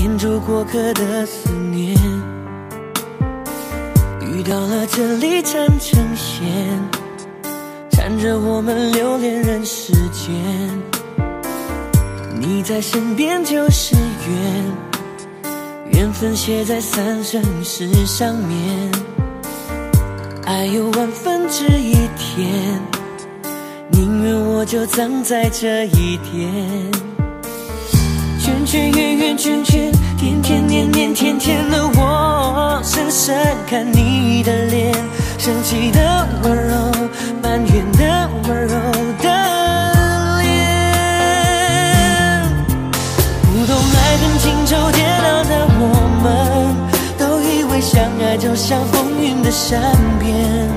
黏住过客的思念，遇到了这里缠成线，缠着我们留恋人世间。你在身边就是缘，缘分写在三生石上面，爱有万分之一甜，宁愿我就葬在这一天。圈圈圆圆圈看你的脸，生气的温柔，埋怨的温柔的脸。不懂爱恨情愁煎熬的我们，都以为相爱就像风云的善变，